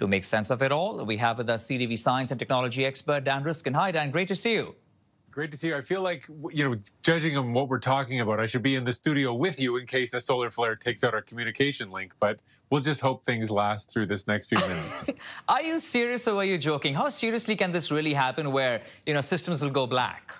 To make sense of it all, we have with us CTV science and technology expert Dan Riskin. Hi, Dan. Great to see you. Great to see you. I feel like, you know, judging on what we're talking about, I should be in the studio with you in case a solar flare takes out our communication link, but we'll just hope things last through this next few minutes. are you serious or are you joking? How seriously can this really happen where, you know, systems will go black?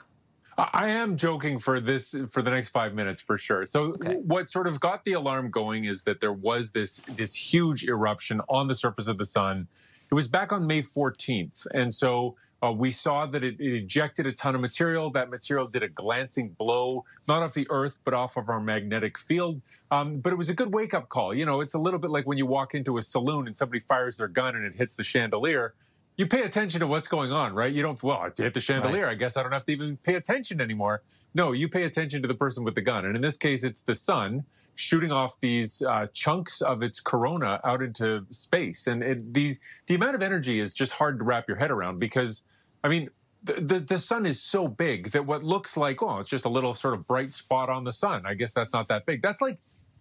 I am joking for this for the next five minutes for sure. So okay. what sort of got the alarm going is that there was this this huge eruption on the surface of the sun. It was back on May 14th, and so uh, we saw that it, it, ejected a ton of material. That material did a glancing blow, not off the Earth, but off of our magnetic field. Um, but it was a good wake up call. You know, it's a little bit like when you walk into a saloon and somebody fires their gun and it hits the chandelier you pay attention to what's going on, right? You don't, well, to hit the chandelier, right. I guess I don't have to even pay attention anymore. No, you pay attention to the person with the gun. And in this case, it's the sun shooting off these uh, chunks of its corona out into space. And it, these, the amount of energy is just hard to wrap your head around because, I mean, the, the, the sun is so big that what looks like, oh, it's just a little sort of bright spot on the sun. I guess that's not that big. That's like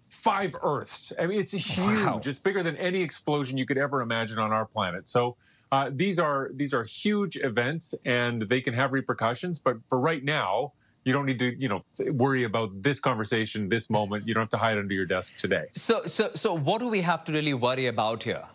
five Earths. I mean, it's huge. Wow. It's bigger than any explosion you could ever imagine on our planet. So uh, these are these are huge events, and they can have repercussions. But for right now, you don't need to you know worry about this conversation, this moment. You don't have to hide under your desk today. So so so what do we have to really worry about here?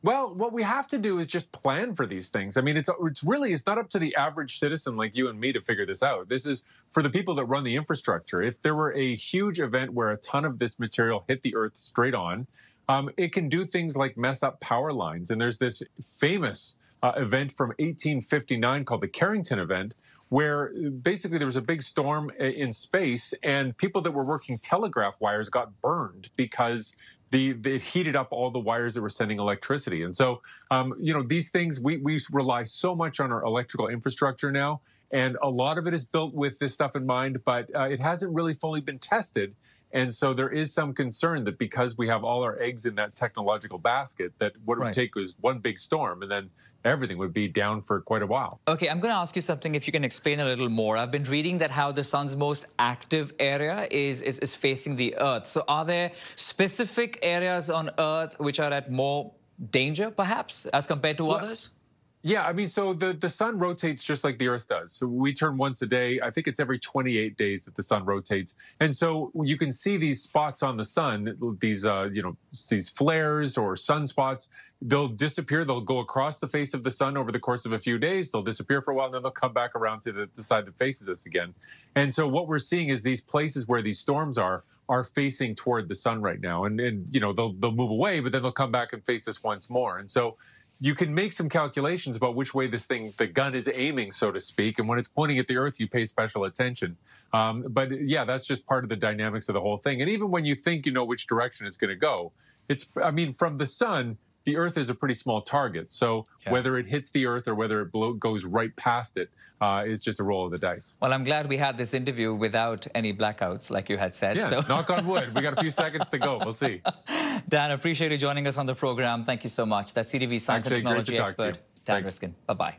Well, what we have to do is just plan for these things. I mean, it's it's really it's not up to the average citizen like you and me to figure this out. This is for the people that run the infrastructure. If there were a huge event where a ton of this material hit the earth straight on, um, it can do things like mess up power lines. And there's this famous uh, event from 1859 called the Carrington event, where uh, basically there was a big storm in space and people that were working telegraph wires got burned because the, it heated up all the wires that were sending electricity. And so, um, you know, these things, we, we rely so much on our electrical infrastructure now. And a lot of it is built with this stuff in mind, but uh, it hasn't really fully been tested. And so there is some concern that because we have all our eggs in that technological basket, that what it right. would take was one big storm and then everything would be down for quite a while. Okay, I'm going to ask you something if you can explain a little more. I've been reading that how the sun's most active area is, is, is facing the Earth. So are there specific areas on Earth which are at more danger, perhaps, as compared to well, others? Yeah, I mean, so the, the sun rotates just like the Earth does. So we turn once a day. I think it's every 28 days that the sun rotates. And so you can see these spots on the sun, these, uh, you know, these flares or sunspots. They'll disappear. They'll go across the face of the sun over the course of a few days. They'll disappear for a while, and then they'll come back around to the, the side that faces us again. And so what we're seeing is these places where these storms are are facing toward the sun right now. And, and you know, they'll, they'll move away, but then they'll come back and face us once more. And so you can make some calculations about which way this thing, the gun is aiming, so to speak. And when it's pointing at the earth, you pay special attention. Um, but yeah, that's just part of the dynamics of the whole thing. And even when you think you know which direction it's going to go, it's, I mean, from the sun, the Earth is a pretty small target. So yeah. whether it hits the Earth or whether it blow, goes right past it uh, is just a roll of the dice. Well, I'm glad we had this interview without any blackouts, like you had said. Yeah, so. knock on wood. We got a few seconds to go. We'll see. Dan, appreciate you joining us on the program. Thank you so much. That's CTV Science Actually, and Technology expert, Dan. Riskin. Bye-bye.